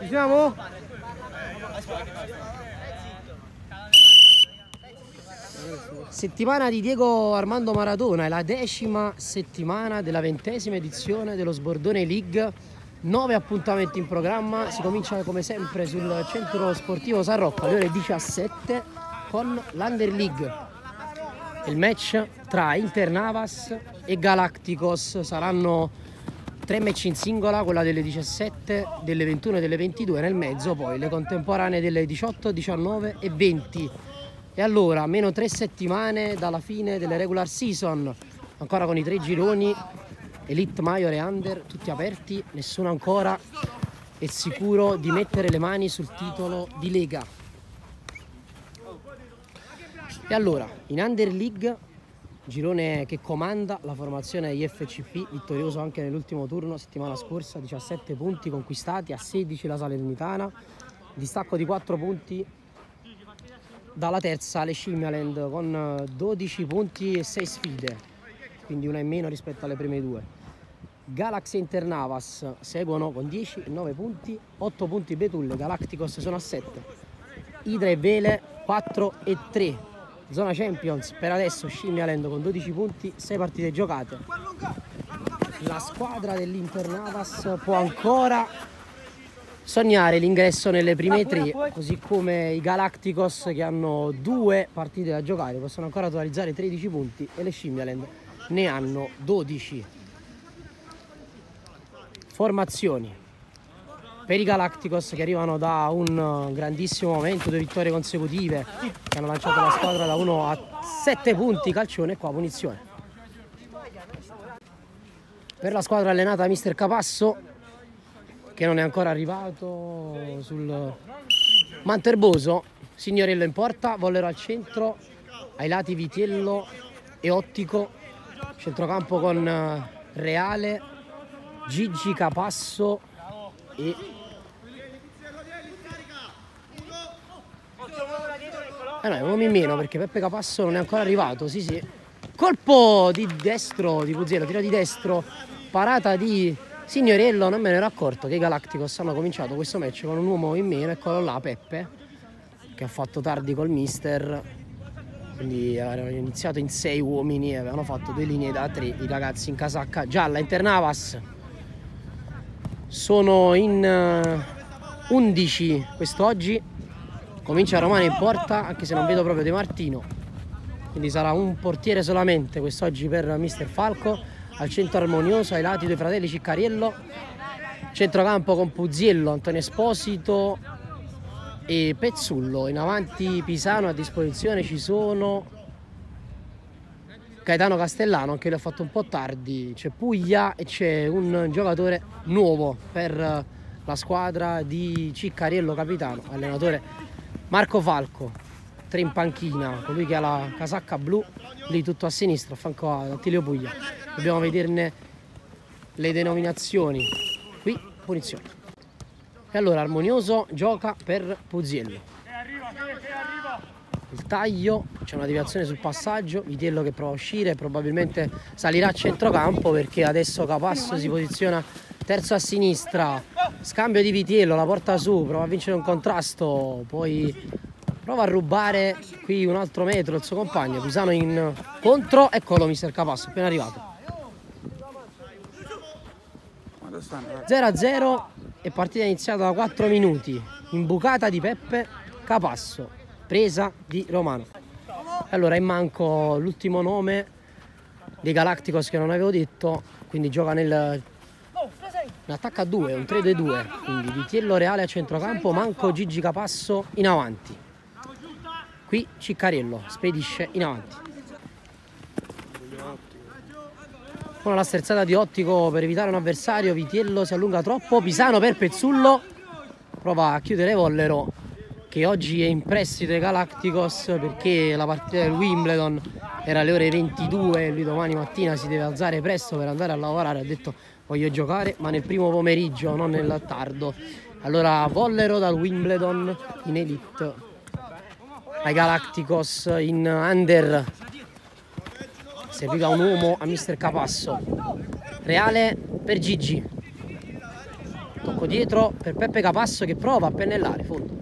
Ci siamo? Settimana di Diego Armando Maradona, è la decima settimana della ventesima edizione dello Sbordone League. Nove appuntamenti in programma, si comincia come sempre sul centro sportivo San Rocco alle ore 17 con l'Under League. Il match tra Inter Navas e Galacticos saranno tre match in singola, quella delle 17, delle 21 e delle 22, nel mezzo poi le contemporanee delle 18, 19 e 20. E allora, meno tre settimane dalla fine delle regular season, ancora con i tre gironi, Elite, Major e Under, tutti aperti, nessuno ancora è sicuro di mettere le mani sul titolo di Lega. E allora, in Under League, girone che comanda la formazione IFCP, vittorioso anche nell'ultimo turno settimana scorsa, 17 punti conquistati, a 16 la Salernitana, distacco di 4 punti dalla terza le Scimmialand con 12 punti e 6 sfide, quindi una in meno rispetto alle prime due. Galaxy e Internavas seguono con 10 e 9 punti, 8 punti Betulle, Galacticos sono a 7. Idra e Vele 4 e 3. Zona Champions per adesso Scimmialand con 12 punti, 6 partite giocate. La squadra dell'Internavas può ancora sognare l'ingresso nelle prime tre, così come i Galacticos che hanno due partite da giocare, possono ancora totalizzare 13 punti e le Scimmialand ne hanno 12. Formazioni per i Galacticos che arrivano da un grandissimo momento, due vittorie consecutive, che hanno lanciato la squadra da 1 a 7 punti, calcione e qua punizione. Per la squadra allenata Mister Capasso che non è ancora arrivato sul manto erboso. Signorello in porta, Vollero al centro, ai lati Vitiello e Ottico, centrocampo con Reale, Gigi Capasso e Eh no, uomo in meno perché Peppe Capasso non è ancora arrivato, sì sì. Colpo di destro di Puziello, tiro di destro, parata di Signorello, non me ne ero accorto che i Galacticos hanno cominciato questo match con un uomo in meno, eccolo là, Peppe, che ha fatto tardi col mister, quindi avevano iniziato in sei uomini e avevano fatto due linee da tre i ragazzi in casacca gialla, Internavas sono in uh, 11 quest'oggi, comincia Romano in porta, anche se non vedo proprio De Martino, quindi sarà un portiere solamente quest'oggi per mister Falco, al centro armonioso ai lati dei fratelli Ciccariello. Centrocampo con Puziello, Antonio Esposito e Pezzullo. In avanti Pisano a disposizione ci sono Gaetano Castellano anche lui ha fatto un po' tardi. C'è Puglia e c'è un giocatore nuovo per la squadra di Ciccariello capitano allenatore Marco Falco tre in panchina colui che ha la casacca blu lì tutto a sinistra a fianco a Attilio Puglia dobbiamo vederne le denominazioni. Qui punizione. E allora Armonioso gioca per Puziello. Il taglio c'è una deviazione sul passaggio Vitiello che prova a uscire probabilmente salirà a centrocampo perché adesso Capasso si posiziona terzo a sinistra. Scambio di Vitiello la porta su prova a vincere un contrasto poi prova a rubare qui un altro metro il suo compagno Pisano in contro eccolo mister Capasso appena arrivato. 0-0 e partita iniziata da 4 minuti. Imbucata di Peppe Capasso presa di Romano. Allora in manco l'ultimo nome dei Galacticos che non avevo detto quindi gioca nel in attacco a 2 un 3-2 quindi Vitiello Reale a centrocampo manco Gigi Capasso in avanti. Qui Ciccariello spedisce in avanti. Con la sterzata di Ottico per evitare un avversario Vitiello si allunga troppo Pisano per Pezzullo. Prova a chiudere Vollero che oggi è in prestito ai Galacticos perché la partita del Wimbledon era alle ore 22 e lui domani mattina si deve alzare presto per andare a lavorare ha detto voglio giocare ma nel primo pomeriggio non nel tardo allora Vollero dal Wimbledon in Elite. Ai Galacticos in under. Serviva un uomo a mister Capasso. Reale per Gigi. Tocco dietro per Peppe Capasso che prova a pennellare fondo.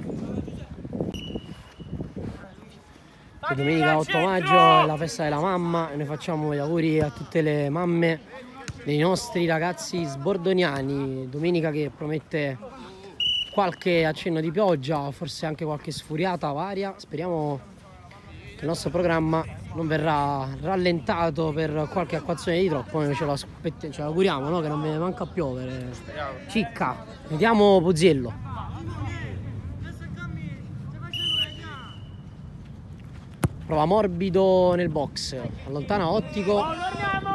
Domenica 8 maggio è la festa della mamma e noi facciamo gli auguri a tutte le mamme dei nostri ragazzi sbordoniani domenica che promette qualche accenno di pioggia forse anche qualche sfuriata varia speriamo che il nostro programma non verrà rallentato per qualche acquazione di troppo, noi ce lo, ce lo auguriamo no? che non manca a piovere. Cicca, vediamo Puziello. Prova morbido nel box, allontana ottico,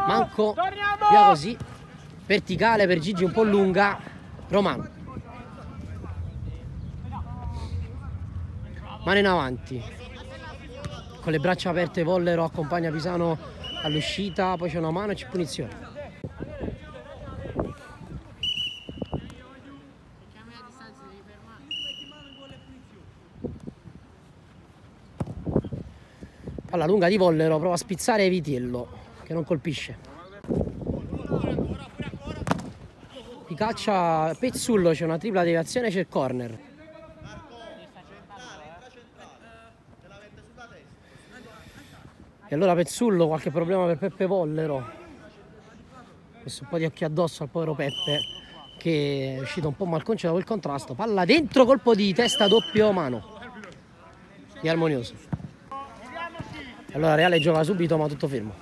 manco, via così, verticale per Gigi un po' lunga, Romano. Mano in avanti, con le braccia aperte Vollero accompagna Pisano all'uscita, poi c'è una mano e c'è punizione. Palla lunga di Vollero, prova a spizzare Vitiello che non colpisce. Di caccia Pezzullo, c'è una tripla deviazione, c'è il corner. E allora Pezzullo, qualche problema per Peppe Vollero. Messo un po' di occhi addosso al povero Peppe che è uscito un po' malconcio da quel contrasto. Palla dentro, colpo di testa doppio mano di Armonioso. Allora Reale gioca subito ma tutto fermo.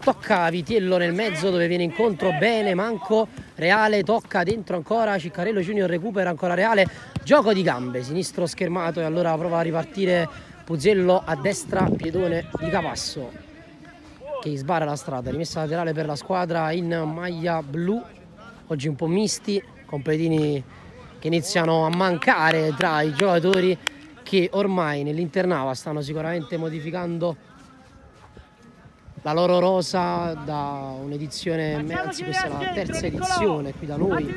Tocca Vitiello nel mezzo dove viene incontro bene, manco. Reale tocca dentro ancora, Ciccarello Junior recupera ancora Reale, gioco di gambe, sinistro schermato e allora prova a ripartire Puzzello a destra, piedone di Capasso che sbarra la strada, rimessa laterale per la squadra in maglia blu, oggi un po' misti, completini che iniziano a mancare tra i giocatori che ormai nell'internava stanno sicuramente modificando la loro rosa da un'edizione, anzi questa è la terza edizione qui da noi,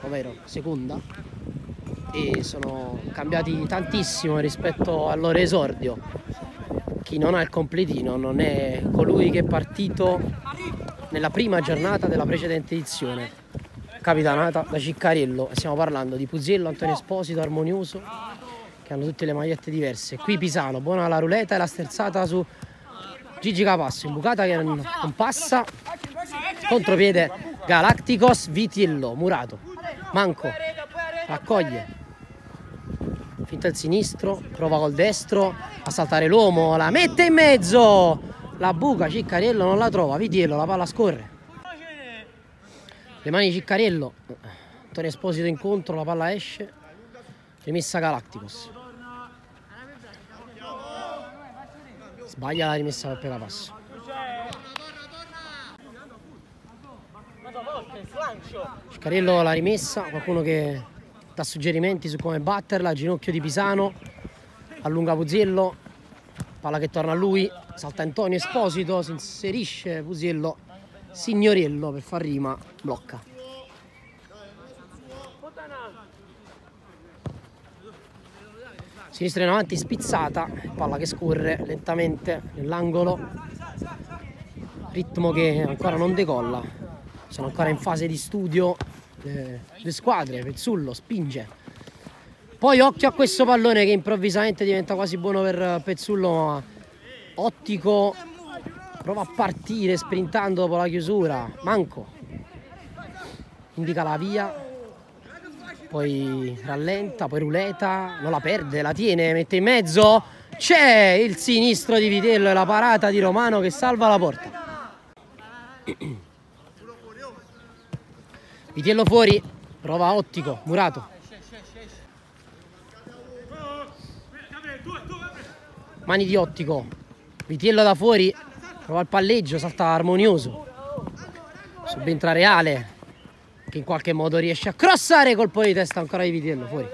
ovvero seconda, e sono cambiati tantissimo rispetto al loro esordio. Chi non ha il completino non è colui che è partito nella prima giornata della precedente edizione, capitanata da Ciccariello. Stiamo parlando di Puziello, Antonio Esposito, Armonioso, che hanno tutte le magliette diverse. Qui Pisano, buona la ruleta e la sterzata su Gigi Capasso, imbucata che non passa, contropiede Galacticos, Vitiello, Murato, Manco, raccoglie, finta il sinistro, prova col destro a saltare l'uomo, la mette in mezzo, la buca, Ciccariello non la trova, Vitiello, la palla scorre. Le mani di Ciccariello, Antonio Esposito incontro, la palla esce, rimessa Galacticos. Sbaglia la rimessa per Pegapasso. Ciccariello la rimessa, qualcuno che dà suggerimenti su come batterla, ginocchio di Pisano, allunga Puziello, palla che torna a lui, salta Antonio Esposito, si inserisce Puziello, Signoriello per far rima, blocca. Sinistra in avanti spizzata, palla che scorre lentamente nell'angolo, ritmo che ancora non decolla, sono ancora in fase di studio le, le squadre, Pezzullo spinge. Poi occhio a questo pallone che improvvisamente diventa quasi buono per Pezzullo, ottico, prova a partire sprintando dopo la chiusura, manco, indica la via, poi rallenta, poi ruleta, non la perde, la tiene, mette in mezzo, c'è il sinistro di Vitello e la parata di Romano che salva la porta. Vitiello fuori, prova ottico, murato. Mani di ottico, Vitiello da fuori, prova il palleggio, salta armonioso. Subentra Reale, che in qualche modo riesce a crossare colpo di testa ancora di Vitiello fuori.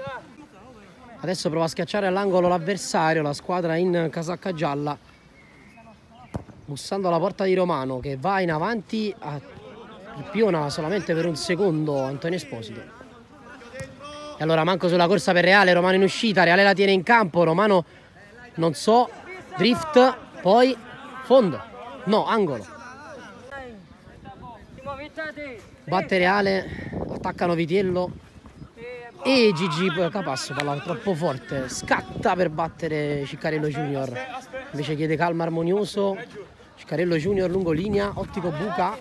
Adesso prova a schiacciare all'angolo l'avversario, la squadra in casacca gialla, bussando alla porta di Romano che va in avanti a piona solamente per un secondo Antonio Esposito. E allora manco sulla corsa per Reale, Romano in uscita, Reale la tiene in campo, Romano non so, drift, poi fondo, no, angolo. Batte Reale, attaccano Vitiello. E Gigi Capasso palla troppo forte, scatta per battere Ciccarello Junior, invece chiede calma armonioso, Ciccarello Junior lungo linea, ottico buca,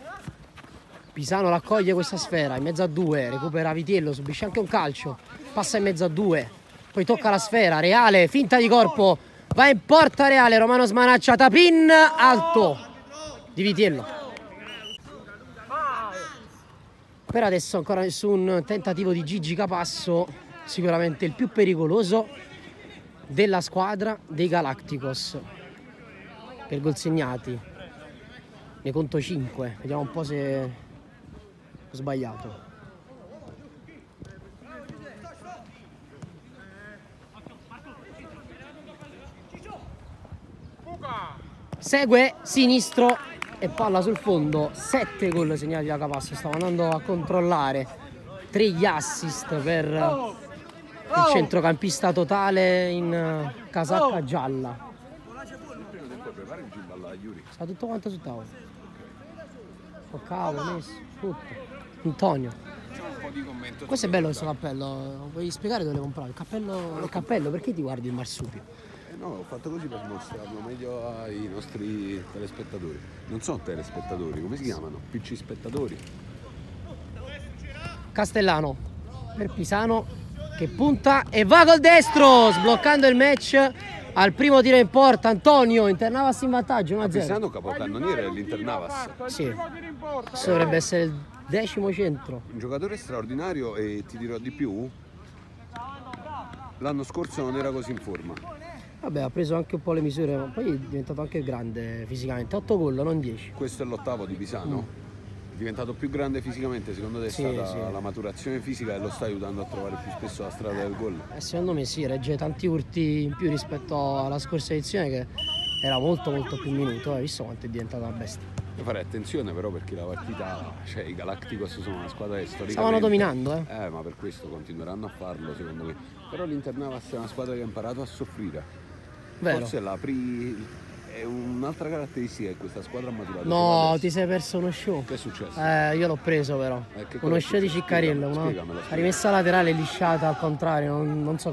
Pisano raccoglie questa sfera in mezzo a due, recupera Vitiello, subisce anche un calcio, passa in mezzo a due, poi tocca la sfera, Reale, finta di corpo, va in porta Reale, Romano smanaccia, tapin alto di Vitiello. Per adesso ancora nessun tentativo di Gigi Capasso, sicuramente il più pericoloso della squadra dei Galacticos. Per gol segnati, ne conto 5, vediamo un po' se ho sbagliato. Segue sinistro e palla sul fondo 7 gol segnati da Capasso stavo andando a controllare. 3 gli assist per il centrocampista totale in casacca gialla. Sta tutto quanto sul tavolo. Toccavo, messo, tutto. Antonio. Questo è bello questo cappello. Vuoi spiegare dove l'hai comprato? il cappello, il cappello perché ti guardi il marsupio? No, ho fatto così per mostrarlo meglio ai nostri telespettatori. Non sono telespettatori, come si chiamano? PC spettatori. Castellano per Pisano che punta e va col destro sbloccando il match al primo tiro in porta Antonio Internavas in vantaggio 1-0 Pisano capocannoniere dell'Internavas sì questo dovrebbe essere il decimo centro un giocatore straordinario e ti dirò di più l'anno scorso non era così in forma Vabbè, ha preso anche un po' le misure, ma poi è diventato anche grande fisicamente. 8 gol, non 10. Questo è l'ottavo di Pisano. Mm. È diventato più grande fisicamente, secondo te è sì, stata sì. la maturazione fisica e lo sta aiutando a trovare più spesso la strada del gol? Eh, secondo me sì, regge tanti urti in più rispetto alla scorsa edizione che era molto molto più minuto, hai visto quanto è diventata una bestia. Devo fare attenzione però perché la partita, cioè i Galacticos sono una squadra che storicamente... Stavano dominando eh. Eh, ma per questo continueranno a farlo secondo me. Però l'Internavas è una squadra che ha imparato a soffrire Vero. Forse la pri... è un'altra caratteristica che questa squadra ha maturato. No, ti sei perso uno show. Che è successo? Eh, io l'ho preso però. Eh, uno show di Ciccarillo, una... la rimessa laterale lisciata al contrario, non, non so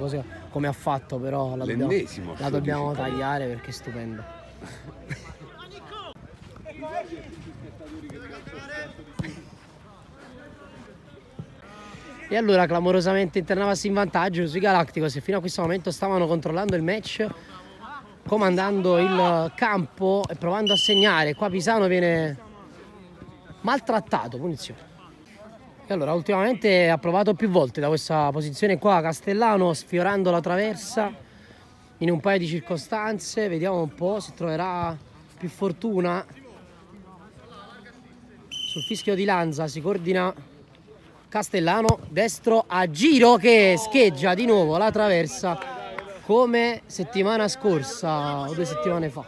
come ha fatto, però la dobbiamo, la dobbiamo tagliare perché è stupenda. E allora clamorosamente Internavas in vantaggio sui Galacticos e fino a questo momento stavano controllando il match comandando il campo e provando a segnare. Qua Pisano viene maltrattato, punizione. E allora ultimamente ha provato più volte da questa posizione qua Castellano sfiorando la traversa in un paio di circostanze. Vediamo un po' se troverà più fortuna. Sul fischio di Lanza si coordina Castellano, destro a giro che scheggia di nuovo la traversa come settimana scorsa o due settimane fa.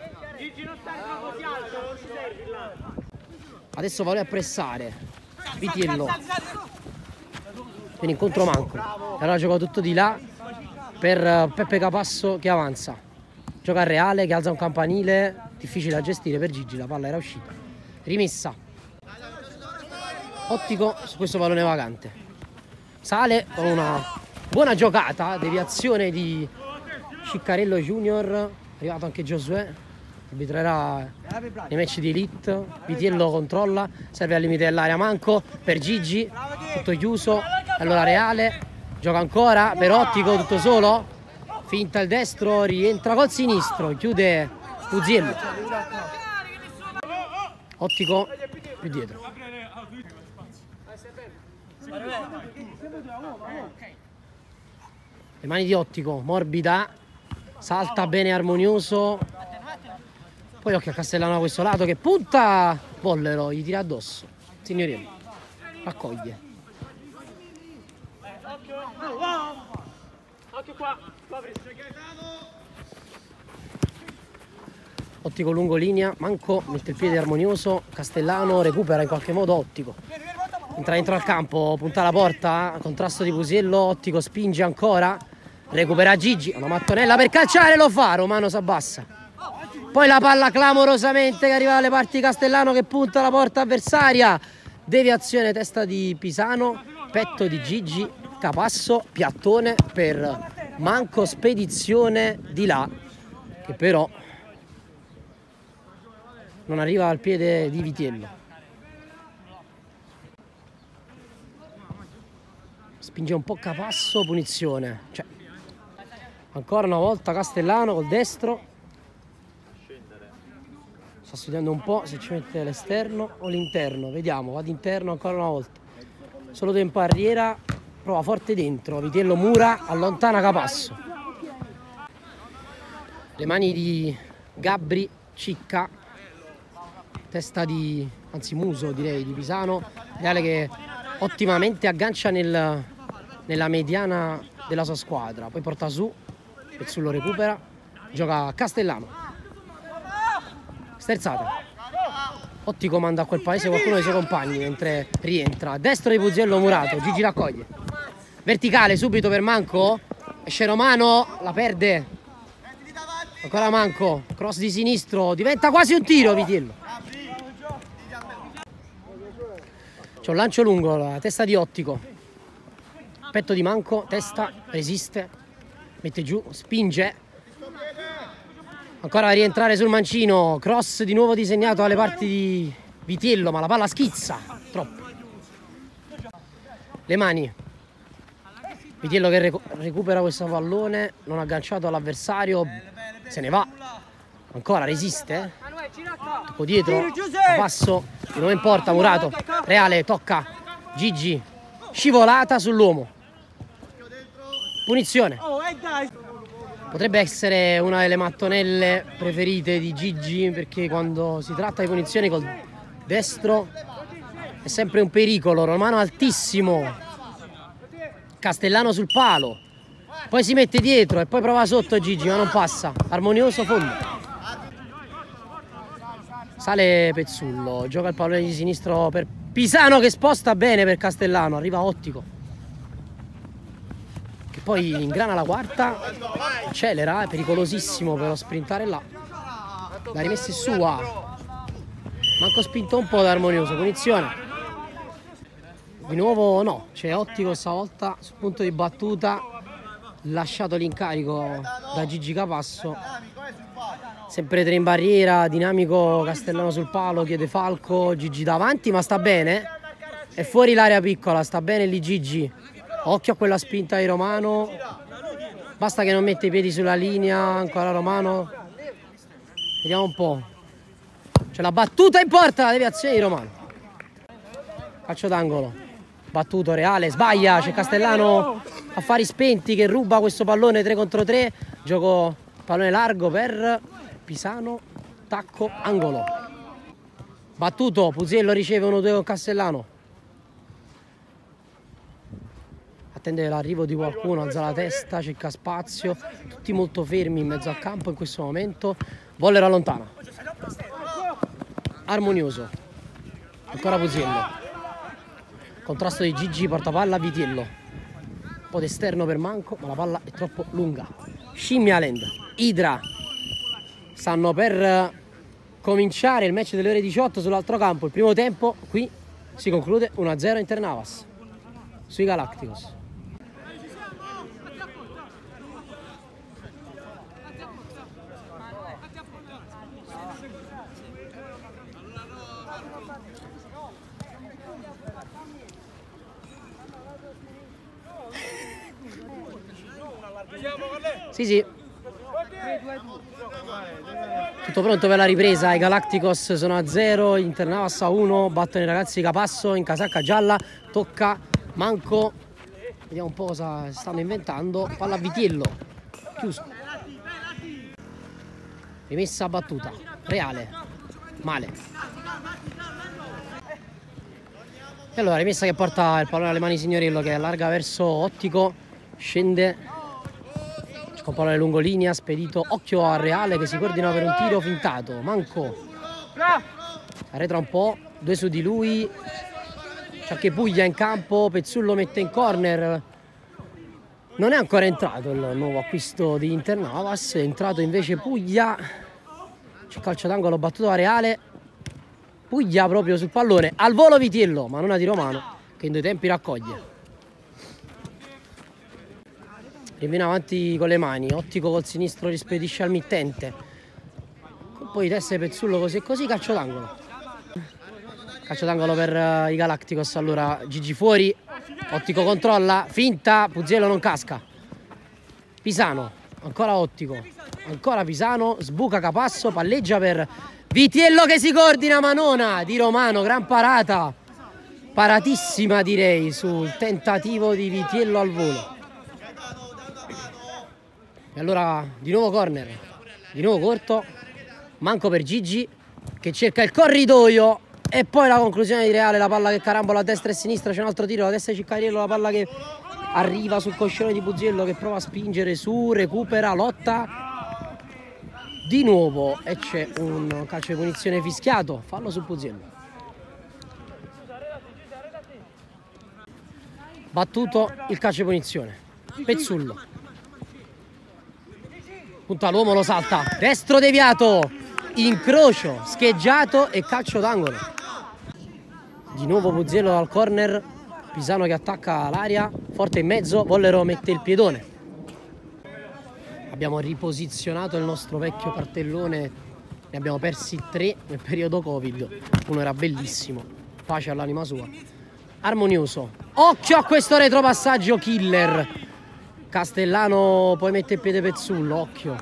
Adesso vuole appressare Vitiello. Viene incontro manco. Allora gioca tutto di là per eh, Peppe Capasso che avanza. Gioca a Reale che alza un campanile, difficile da gestire per Gigi, la palla era uscita. Rimessa. Ottico su questo pallone vagante. Sale con una buona giocata, deviazione di Ciccarello Junior, arrivato anche Giosuè, arbitrerà i match di elite, Vitiello controlla, serve al limite dell'area. Manco per Gigi, tutto chiuso, allora Reale, gioca ancora per Ottico, tutto solo, finta il destro, rientra col sinistro, chiude Puziello. Ottico più dietro. Le mani di Ottico, morbida, salta bene armonioso. Poi occhio a Castellano da questo lato che punta. Pollero gli tira addosso. Signorino raccoglie. Ottico lungo linea, Manco mette il piede armonioso, Castellano recupera in qualche modo Ottico. Entra dentro al campo, punta la porta, contrasto di Pusiello, Ottico spinge ancora, recupera Gigi, una mattonella per calciare, lo fa, Romano si abbassa. Poi la palla clamorosamente che arriva dalle parti di Castellano che punta la porta avversaria. deviazione testa di Pisano, petto di Gigi, capasso, piattone per Manco Spedizione di là, che però non arriva al piede di Vitiello. Spinge un po' Capasso, punizione. Cioè, ancora una volta Castellano col destro. Sta studiando un po' se ci mette l'esterno o l'interno. Vediamo, va d'interno ancora una volta. Solo tempo arriera, prova forte dentro. Vitiello mura, allontana Capasso. Le mani di Gabri, Cicca, testa di, anzi muso direi, di Pisano. Reale che ottimamente aggancia nel, nella mediana della sua squadra. Poi porta su, Pezzullo recupera, gioca Castellano. Sterzata. Ottico manda a quel paese qualcuno dei suoi compagni mentre rientra. Destro di Puzziello Murato Gigi raccoglie. Verticale subito per Manco. Esce Romano la perde. Ancora Manco cross di sinistro. Diventa quasi un tiro Vitiello. C'è un lancio lungo la testa di Ottico. Petto di Manco testa resiste mette giù spinge Ancora a rientrare sul mancino, cross di nuovo disegnato alle parti di Vitiello, ma la palla schizza, troppo. Le mani. Vitiello che recupera questo pallone, non agganciato all'avversario, se ne va. Ancora resiste. Tocco dietro, passo, di nuovo in porta, Murato. Reale, tocca, Gigi, scivolata sull'uomo. Punizione. Potrebbe essere una delle mattonelle preferite di Gigi perché quando si tratta di punizioni col destro è sempre un pericolo. Romano altissimo, Castellano sul palo, poi si mette dietro e poi prova sotto Gigi ma non passa. Armonioso fondo. Sale Pezzullo, gioca il pallone di sinistro per Pisano che sposta bene per Castellano, arriva Ottico poi ingrana la quarta, accelera, è pericolosissimo per sprintare là. La rimessa è sua. Manco spinto un po' da armonioso, punizione. Di nuovo no, c'è Ottico stavolta sul punto di battuta, lasciato l'incarico da Gigi Capasso. Sempre tre in barriera, dinamico Castellano sul palo, chiede Falco, Gigi davanti ma sta bene. È fuori l'area piccola, sta bene lì Gigi Occhio a quella spinta di Romano. Basta che non mette i piedi sulla linea, ancora Romano. Vediamo un po'. C'è la battuta in porta, la deviazione di Romano. Calcio d'angolo. Battuto reale, sbaglia, c'è Castellano affari spenti che ruba questo pallone 3 contro 3. Gioco pallone largo per Pisano, tacco, angolo. Battuto, Pusiello riceve 1-2 con Castellano. Attende l'arrivo di qualcuno, alza la testa, cerca spazio, tutti molto fermi in mezzo al campo in questo momento. Vollero allontana. Armonioso. Ancora Pusiello. Contrasto di Gigi, porta palla Vitiello. Un po' d'esterno per Manco, ma la palla è troppo lunga. Scimmialand, Idra. Stanno per cominciare il match delle ore 18 sull'altro campo. Il primo tempo qui si conclude 1-0 Internavas sui Galacticos. Sì, sì. Tutto pronto per la ripresa, i Galacticos sono a 0, Internavas a 1, battono i ragazzi Capasso in casacca gialla, tocca Manco, vediamo un po' cosa stanno inventando, palla a Vitiello, chiuso. Rimessa battuta, reale, male. E allora rimessa che porta il pallone alle mani Signorillo che allarga verso Ottico, scende con pallone lungolinea spedito occhio a Reale che si coordina per un tiro fintato. Manco. Arretra un po' due su di lui. C'è che Puglia in campo Pezzullo mette in corner. Non è ancora entrato il nuovo acquisto di Internavas è entrato invece Puglia. C'è calcio d'angolo battuto a Reale. Puglia proprio sul pallone, al volo Vitiello, ma non a di Romano, che in due tempi raccoglie. Rinviene avanti con le mani, Ottico col sinistro rispedisce al mittente. Poi testa e Pezzullo così e così, calcio d'angolo. Calcio d'angolo per uh, i Galacticos, allora Gigi fuori, Ottico controlla, finta, Puziello non casca. Pisano, ancora Ottico, ancora Pisano, sbuca Capasso, palleggia per Vitiello che si coordina Manona di Romano, gran parata. Paratissima direi sul tentativo di Vitiello al volo. E allora di nuovo corner, di nuovo corto, manco per Gigi che cerca il corridoio e poi la conclusione di Reale, la palla che carambola a destra e a sinistra, c'è un altro tiro, a destra di Ciccariello, la palla che arriva sul coscione di Buziello che prova a spingere su, recupera, lotta di nuovo e c'è un calcio di punizione fischiato, fallo su Puziello. Battuto il calcio di punizione. Pezzullo. Punta l'uomo, lo salta. Destro deviato. Incrocio, scheggiato e calcio d'angolo. Di nuovo Puziello dal corner. Pisano che attacca l'aria. Forte in mezzo. Vollero mette il piedone abbiamo riposizionato il nostro vecchio cartellone ne abbiamo persi tre nel periodo covid uno era bellissimo pace all'anima sua armonioso occhio a questo retropassaggio killer Castellano poi mette il piede Pezzullo occhio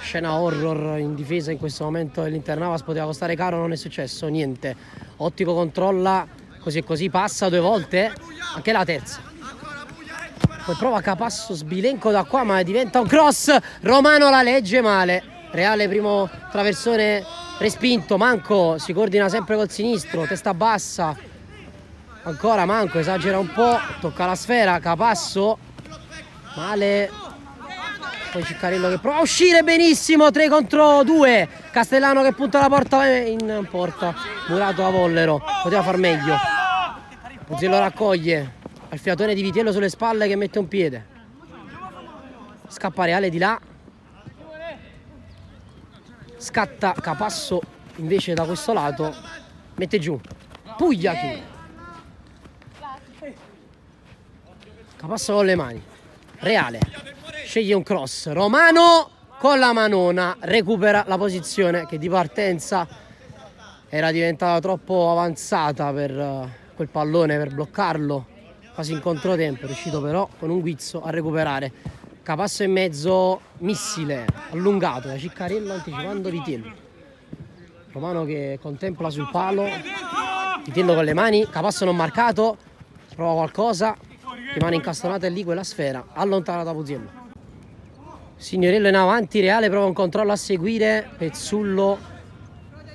scena horror in difesa in questo momento dell'Internavas poteva costare caro non è successo niente Ottico controlla così e così passa due volte anche la terza poi prova Capasso sbilenco da qua ma diventa un cross. Romano la legge male. Reale primo traversone respinto. Manco si coordina sempre col sinistro. Testa bassa. Ancora Manco esagera un po'. Tocca la sfera. Capasso. Male. Poi Ciccarello che prova a uscire benissimo. 3 contro 2. Castellano che punta la porta in porta. Murato a Vollero. Poteva far meglio. Puzzello raccoglie al fiatone di Vitiello sulle spalle che mette un piede scappa Reale di là scatta Capasso invece da questo lato mette giù Puglia chiude Capasso con le mani Reale. Sceglie un cross. Romano con la manona recupera la posizione che di partenza era diventata troppo avanzata per eh, quel pallone per bloccarlo. Quasi in controtempo, è riuscito però con un guizzo a recuperare. Capasso in mezzo, missile allungato da Ciccarello anticipando Vitiello. Romano che contempla sul palo, Vitiello con le mani, Capasso non marcato, prova qualcosa, rimane incastonata lì quella sfera, allontana da Puziello. Signorello in avanti, Reale prova un controllo a seguire, Pezzullo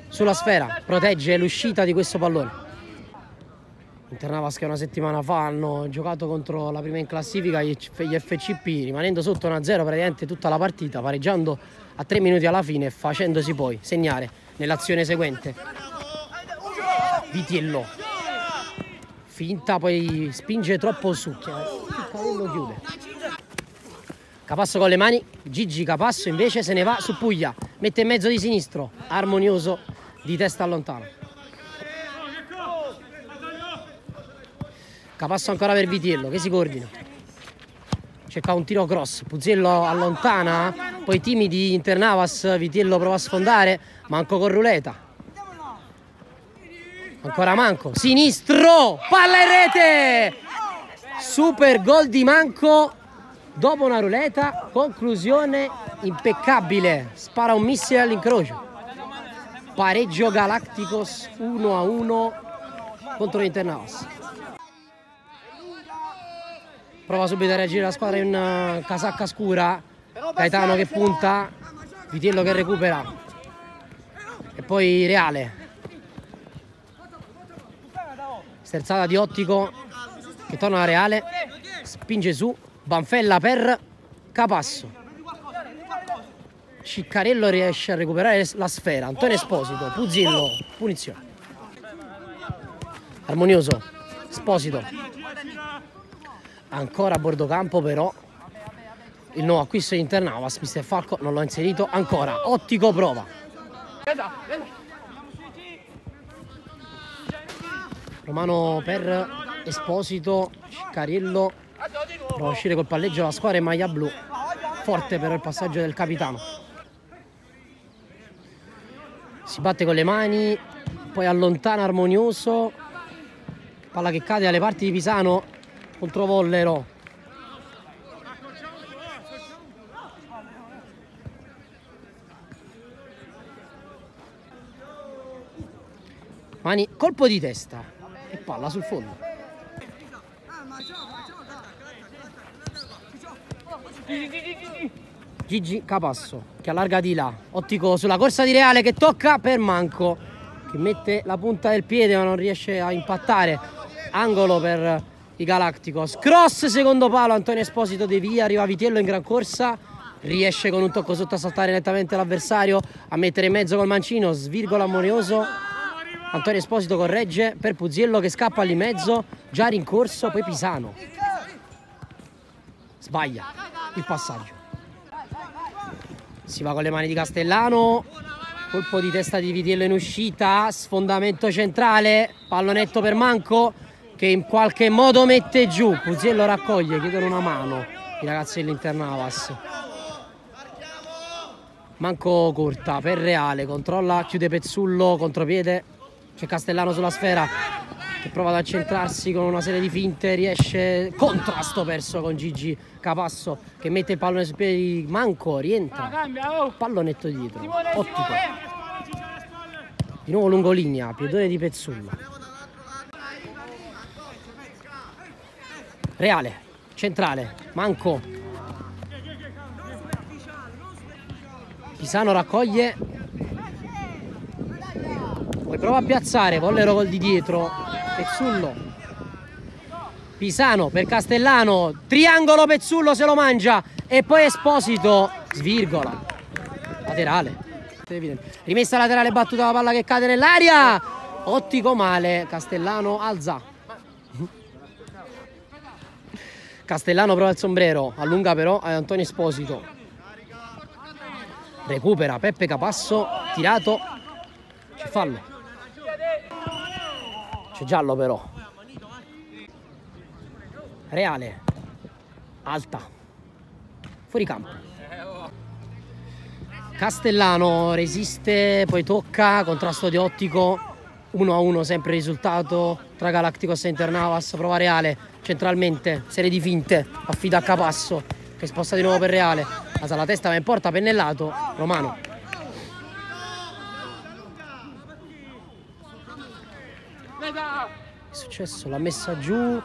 sulla sfera, protegge l'uscita di questo pallone. Internavas che una settimana fa hanno giocato contro la prima in classifica gli FCP rimanendo sotto 1-0 praticamente tutta la partita pareggiando a 3 minuti alla fine facendosi poi segnare nell'azione seguente. Vitiello finta poi spinge troppo su Carello chiude Capasso con le mani Gigi Capasso invece se ne va su Puglia mette in mezzo di sinistro armonioso di testa lontano Capasso ancora per Vitiello che si coordina. Cerca un tiro cross, Puzzello allontana, poi timidi Internavas, Vitiello prova a sfondare, Manco con ruleta. Ancora Manco, sinistro, palla in rete! Super gol di Manco. Dopo una ruleta, conclusione impeccabile, spara un missile all'incrocio. Pareggio Galacticos 1 a 1 contro l'Internavas prova subito a reagire la squadra in uh, casacca scura. Gaetano che punta. Vitiello che recupera. E poi Reale sterzata di Ottico che torna a Reale spinge su Banfella per Capasso. Ciccarello riesce a recuperare la sfera Antonio Esposito Puzzillo punizione. Armonioso Esposito. Ancora a bordo campo però il nuovo acquisto di Internavas, Mister Falco non l'ho inserito ancora, ottico prova Romano per Esposito, Cariello prova a uscire col palleggio la squadra in maglia blu. Forte però il passaggio del capitano. Si batte con le mani, poi allontana armonioso. Palla che cade alle parti di Pisano contro Vollero. Mani, colpo di testa e palla sul fondo. Gigi Capasso che allarga di là, ottico sulla corsa di Reale che tocca per Manco che mette la punta del piede ma non riesce a impattare. Angolo per i Galacticos. Cross secondo palo, Antonio Esposito De Via, arriva Vitiello in gran corsa, riesce con un tocco sotto a saltare nettamente l'avversario, a mettere in mezzo col mancino, svirgola ammonioso. Antonio Esposito corregge per Puziello che scappa lì in mezzo, già rincorso, poi Pisano. Sbaglia il passaggio. Si va con le mani di Castellano, colpo di testa di Vitiello in uscita, sfondamento centrale, pallonetto per Manco che in qualche modo mette giù, Puziello raccoglie, chiedono una mano i ragazzi dell'Internavas. Manco corta per Reale, controlla, chiude Pezzullo, contropiede, c'è Castellano sulla sfera che prova ad accentrarsi con una serie di finte, riesce, contrasto perso con Gigi Capasso che mette il pallone sui piedi, Manco rientra, pallonetto dietro, ottico. Di nuovo lungolinea, piedone di Pezzullo. Reale, centrale, Manco. Pisano raccoglie. Poi prova a piazzare, Vollero gol di dietro. Pezzullo. Pisano per Castellano, triangolo Pezzullo se lo mangia e poi Esposito svirgola. Laterale. Rimessa laterale battuta la palla che cade nell'aria. Ottico male, Castellano alza. Castellano prova il sombrero, allunga però a Antonio Esposito. Recupera Peppe Capasso, tirato. C'è fallo. C'è giallo però. Reale. Alta. Fuori campo. Castellano resiste, poi tocca, contrasto di ottico. 1 a 1 sempre il risultato tra Galacticos e Internavas. Prova Reale centralmente, serie di finte, affida a Capasso che sposta di nuovo per Reale. Asa la testa va in porta, pennellato, Romano. Che è successo? L'ha messa giù,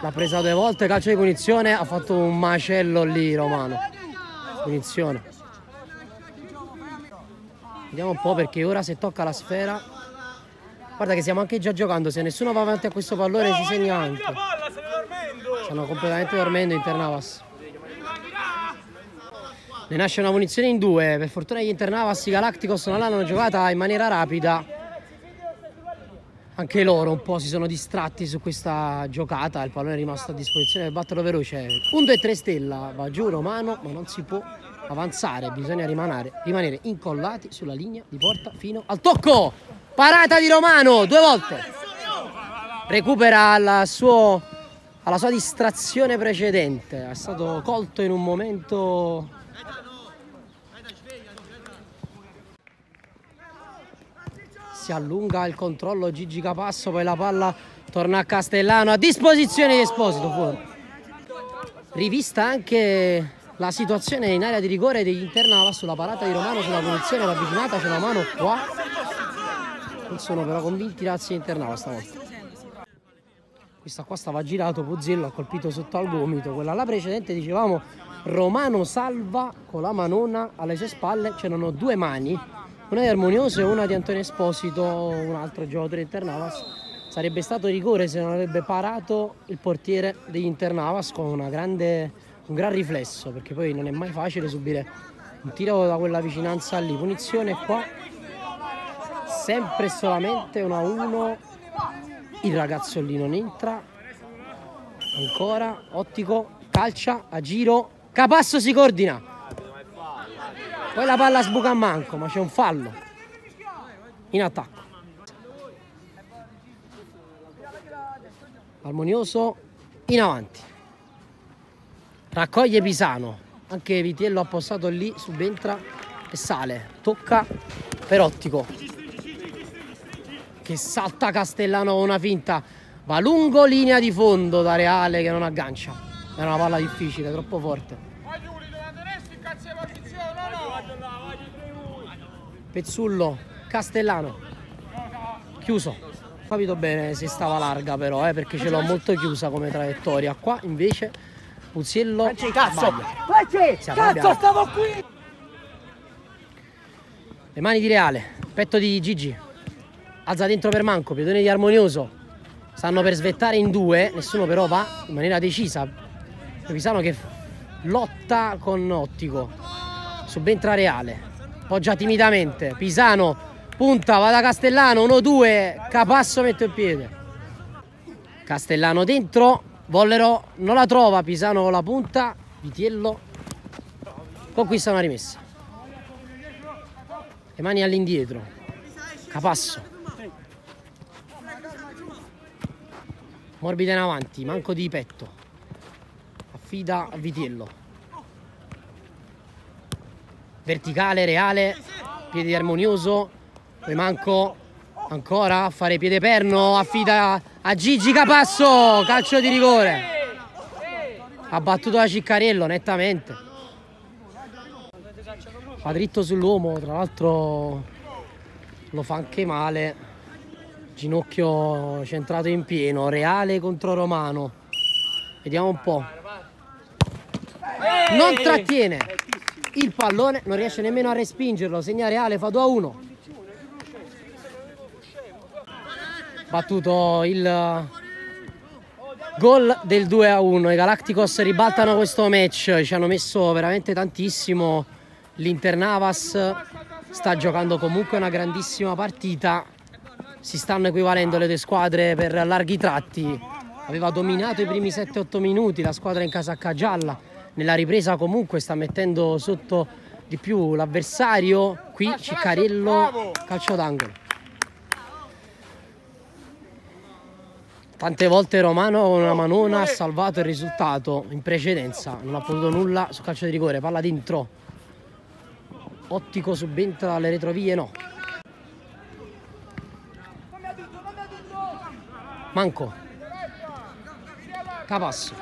l'ha presa due volte, calcio di punizione, ha fatto un macello lì Romano. Punizione. Vediamo un po' perché ora se tocca la sfera Guarda che stiamo anche già giocando, se nessuno va avanti a questo pallone si segna anche. Stanno completamente dormendo in Ternavas. Ne nasce una munizione in due, per fortuna gli Internavas i Galacticos non l'hanno giocata in maniera rapida. Anche loro un po' si sono distratti su questa giocata, il pallone è rimasto a disposizione per batterlo veloce. 1 e 3 stella, va giù Romano, ma non si può avanzare, bisogna rimanere, rimanere incollati sulla linea di porta fino al tocco! Parata di Romano, due volte. Recupera alla, suo, alla sua distrazione precedente. È stato colto in un momento... Si allunga il controllo Gigi Capasso, poi la palla torna a Castellano a disposizione di Esposito. Fuori. Rivista anche la situazione in area di rigore degli internava sulla parata di Romano, sulla punizione, l'avvicinata, c'è una mano qua non sono però convinti razzi internava stavolta questa qua stava girato Puzzillo ha colpito sotto al gomito quella là precedente dicevamo Romano salva con la manona alle sue spalle c'erano due mani una di Armonioso e una di Antonio Esposito un altro giocatore internavas sarebbe stato rigore se non avrebbe parato il portiere degli internavas con grande, un gran riflesso perché poi non è mai facile subire un tiro da quella vicinanza lì. Punizione qua. Sempre solamente 1 a 1 il ragazzo lì non entra ancora ottico calcia a giro. Capasso si coordina poi la palla sbuca a manco ma c'è un fallo in attacco Armonioso in avanti. Raccoglie Pisano. Anche Vitiello appostato lì, subentra e sale. Tocca per Ottico. Che salta Castellano con una finta. Va lungo linea di fondo da Reale che non aggancia. È una palla difficile, troppo forte. Pezzullo, Castellano. Chiuso capito bene se stava larga però, eh, perché ce l'ho molto chiusa come traiettoria. Qua invece Puzziello cazzo! Cazzo, stavo qui! Le mani di Reale, petto di Gigi. Alza dentro per Manco, piedone di Armonioso. Stanno per svettare in due, nessuno però va in maniera decisa. Pisano che lotta con Ottico. Subentra Reale. Poggia timidamente. Pisano Punta, va da Castellano, 1-2, Capasso mette il piede. Castellano dentro, Vollero non la trova, Pisano con la punta, Vitiello conquista una rimessa. Le mani all'indietro, Capasso. Morbida in avanti, manco di petto. Affida a Vitiello. Verticale, reale, piede armonioso, poi manco ancora a fare piede perno, affida a Gigi Capasso, calcio di rigore. Ha battuto la Ciccarello nettamente. Fa dritto sull'uomo, tra l'altro lo fa anche male. Ginocchio centrato in pieno, Reale contro Romano. Vediamo un po'. Non trattiene il pallone, non riesce nemmeno a respingerlo. Segna Reale, fa 2 a 1. battuto il gol del 2 a 1 i Galacticos ribaltano questo match. Ci hanno messo veramente tantissimo. l'Inter Navas sta giocando comunque una grandissima partita. Si stanno equivalendo le due squadre per larghi tratti. Aveva dominato i primi 7-8 minuti la squadra in casacca gialla nella ripresa comunque sta mettendo sotto di più l'avversario qui Ciccarello calcio d'angolo Tante volte Romano con una manona ha salvato il risultato in precedenza, non ha potuto nulla sul calcio di rigore, palla dentro. Ottico subentra alle retrovie, no. Manco. Capasso.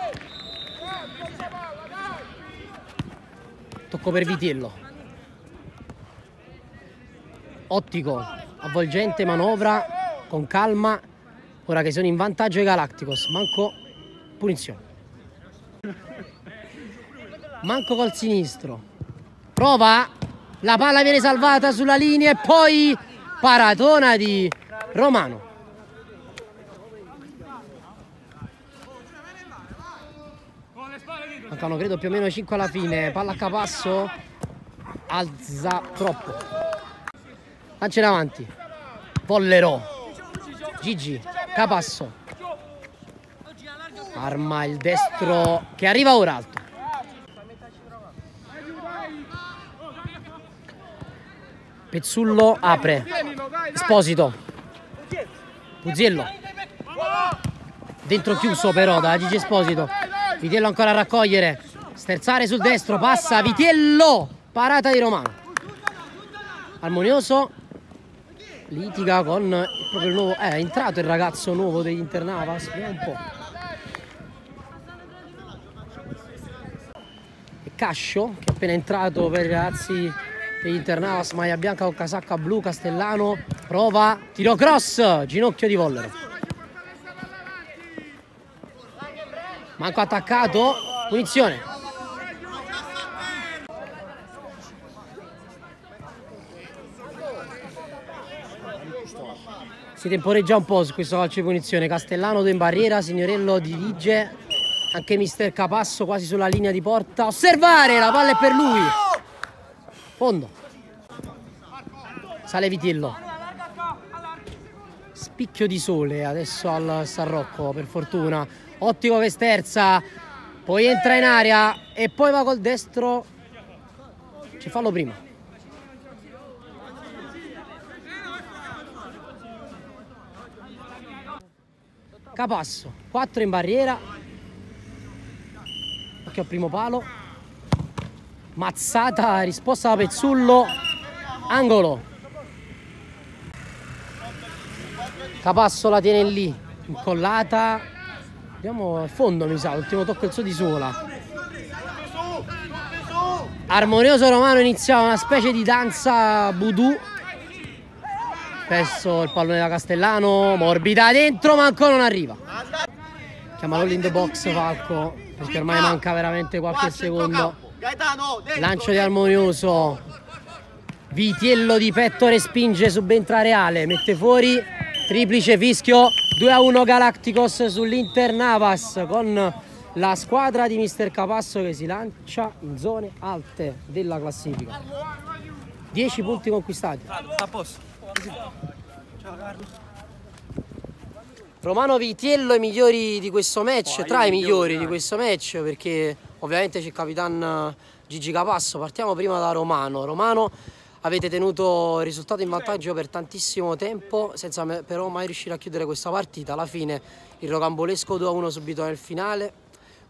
Tocco per Vitiello. Ottico, avvolgente manovra con calma Ora che sono in vantaggio i Galacticos, manco punizione. Manco col sinistro. Prova, la palla viene salvata sulla linea e poi paratona di Romano. Mancano credo più o meno 5 alla fine, palla a capasso, alza troppo. Lancia in avanti, Vollero, Gigi, Capasso. Arma il destro che arriva ora alto. Pezzullo apre. Esposito. Puzziello. Dentro chiuso però da Gigi Esposito. Vitiello ancora a raccogliere. Sterzare sul destro. Passa Vitiello. Parata di Romano. Armonioso litiga con proprio il nuovo eh, è entrato il ragazzo nuovo degli Internavas vediamo un po' Cascio che è appena entrato per i ragazzi degli Internavas maglia bianca con casacca blu Castellano prova tiro cross ginocchio di Vollero manco attaccato. Punizione. Si temporeggia un po' su questo calcio di punizione. Castellano in barriera, Signorello dirige anche mister Capasso quasi sulla linea di porta. Osservare, la palla è per lui. Fondo. Sale Vitillo spicchio di sole adesso al San Rocco per fortuna ottico che sterza poi entra in aria e poi va col destro ci fallo prima Capasso, 4 in barriera. Occhio al primo palo. Mazzata, risposta da Pezzullo. Angolo. Capasso la tiene lì, incollata. Andiamo al fondo, mi sa, l'ultimo tocco il suo di sola. Armonioso Romano iniziava una specie di danza voodoo. Spesso il pallone da Castellano, morbida dentro, ma ancora non arriva. Chiamalo in the box Falco, perché ormai manca veramente qualche secondo. Lancio di Armonioso. Vitiello di petto respinge, subentra Reale, mette fuori, triplice fischio, 2 a 1 Galacticos sull'Inter Navas con la squadra di Mister Capasso che si lancia in zone alte della classifica. 10 punti conquistati. A posto. Ciao Carlo. Romano Vitiello i migliori di questo match, oh, tra i migliori di questo match perché ovviamente c'è il capitan Gigi Capasso. Partiamo prima da Romano. Romano avete tenuto il risultato in vantaggio per tantissimo tempo senza però mai riuscire a chiudere questa partita. Alla fine il rocambolesco 2-1 subito nel finale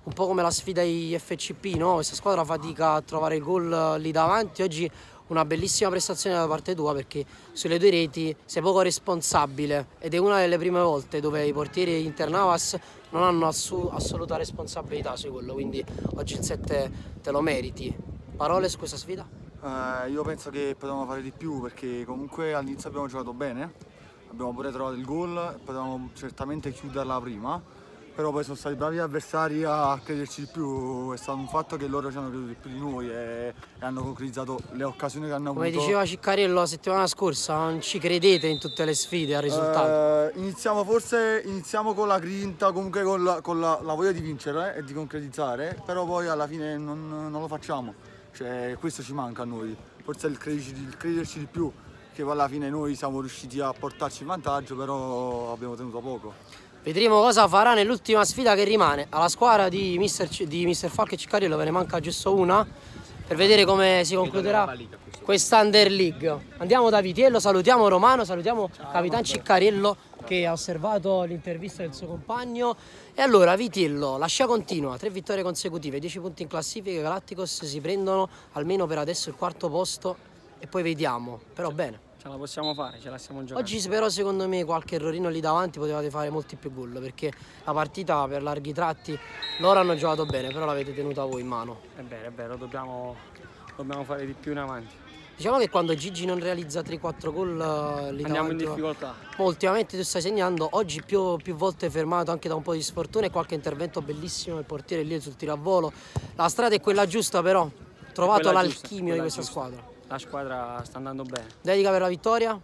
un po' come la sfida di FCP, no? questa squadra fatica a trovare il gol lì davanti, oggi una bellissima prestazione da parte tua perché sulle due reti sei poco responsabile ed è una delle prime volte dove i portieri Internavas non hanno assu assoluta responsabilità su quello, quindi oggi il 7 te lo meriti. Parole su questa sfida? Uh, io penso che potevamo fare di più perché comunque all'inizio abbiamo giocato bene, abbiamo pure trovato il gol, potevamo certamente chiuderla prima però poi sono stati bravi avversari a crederci di più, è stato un fatto che loro ci hanno creduto di più di noi e, e hanno concretizzato le occasioni che hanno Come avuto. Come diceva Ciccarello la settimana scorsa, non ci credete in tutte le sfide al risultato? Eh, iniziamo forse iniziamo con la grinta, comunque con la, con la, la voglia di vincere e di concretizzare, però poi alla fine non, non lo facciamo, cioè, questo ci manca a noi, forse il crederci, il crederci di più, che alla fine noi siamo riusciti a portarci in vantaggio, però abbiamo tenuto poco. Vedremo cosa farà nell'ultima sfida che rimane. Alla squadra di Mister, di Mister Falk e Ciccariello ve ne manca giusto una per vedere come si concluderà questa Under League. Andiamo da Vitiello, salutiamo Romano, salutiamo Ciao, Capitan Ciccariello che ha osservato l'intervista del suo compagno. E allora Vitiello, la scia continua, tre vittorie consecutive, 10 punti in classifica, Galacticos si prendono almeno per adesso il quarto posto e poi vediamo, però bene ce la possiamo fare, ce la stiamo giocando. Oggi però secondo me qualche errorino lì davanti potevate fare molti più gol perché la partita per larghi tratti loro hanno giocato bene però l'avete tenuta voi in mano. È vero, è vero, dobbiamo, dobbiamo fare di più in avanti. Diciamo che quando Gigi non realizza 3-4 gol eh, andiamo in difficoltà. ultimamente tu stai segnando, oggi più, più, volte fermato anche da un po' di sfortuna e qualche intervento bellissimo del portiere lì sul tiro a volo. La strada è quella giusta però, trovato l'alchimio di questa giusta. squadra la squadra sta andando bene. Dedica per la vittoria?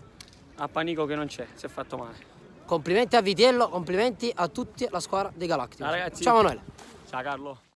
A Panico che non c'è, si è fatto male. Complimenti a Vitiello, complimenti a tutti la squadra dei Galactici. Ciao ragazzi. Ciao Manuele. Ciao Carlo.